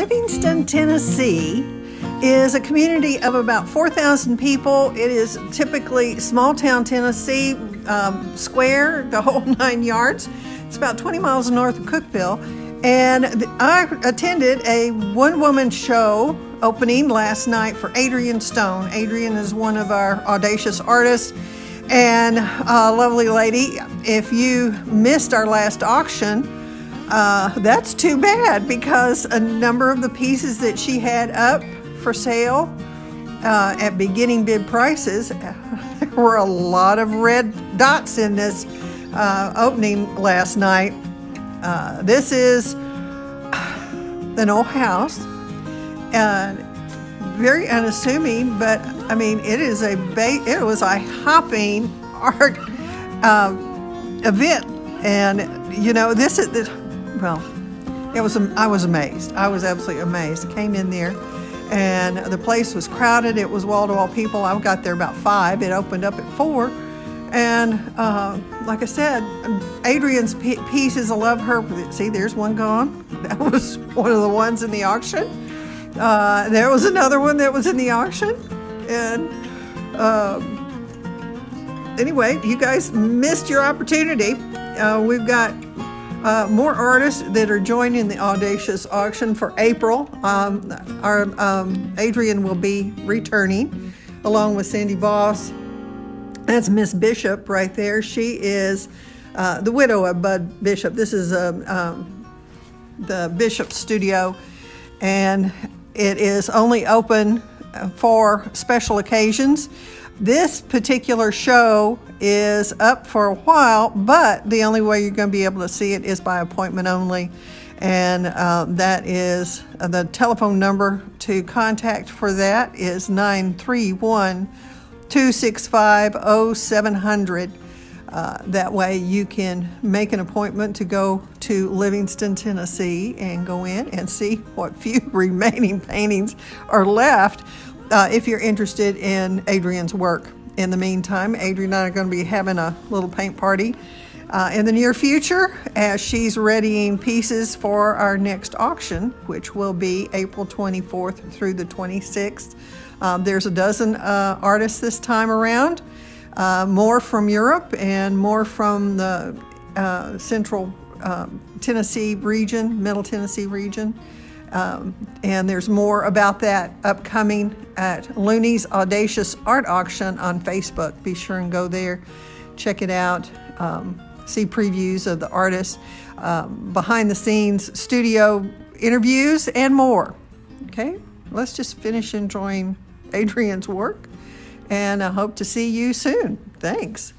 Livingston, Tennessee is a community of about 4,000 people. It is typically small town Tennessee, um, square, the whole nine yards. It's about 20 miles north of Cookeville. And I attended a one woman show opening last night for Adrienne Stone. Adrienne is one of our audacious artists and a lovely lady. If you missed our last auction, uh, that's too bad because a number of the pieces that she had up for sale uh, at beginning bid prices, there were a lot of red dots in this uh, opening last night. Uh, this is an old house, and very unassuming, but I mean, it is a ba- it was a hopping art um, event, and you know, this is this, well, it was I was amazed. I was absolutely amazed. Came in there and the place was crowded. It was wall to wall people. I got there about five. It opened up at four. And uh, like I said, Adrienne's pieces, I love her. See, there's one gone. That was one of the ones in the auction. Uh, there was another one that was in the auction. And um, anyway, you guys missed your opportunity. Uh, we've got uh, more artists that are joining the Audacious auction for April. Um, our um, Adrienne will be returning along with Sandy Boss. That's Miss Bishop right there. She is uh, the widow of Bud Bishop. This is um, um the Bishop studio, and it is only open for special occasions. This particular show is up for a while, but the only way you're going to be able to see it is by appointment only. And uh, that is uh, the telephone number to contact for that is 931 265 0700. Uh, that way, you can make an appointment to go to Livingston, Tennessee, and go in and see what few remaining paintings are left uh, if you're interested in Adrienne's work. In the meantime, Adrienne and I are going to be having a little paint party uh, in the near future as she's readying pieces for our next auction, which will be April 24th through the 26th. Um, there's a dozen uh, artists this time around, uh, more from Europe and more from the uh, central um, Tennessee region, middle Tennessee region. Um, and there's more about that upcoming at Looney's Audacious Art Auction on Facebook. Be sure and go there, check it out, um, see previews of the artists, um, behind the scenes studio interviews, and more. Okay, let's just finish enjoying Adrienne's work, and I hope to see you soon. Thanks.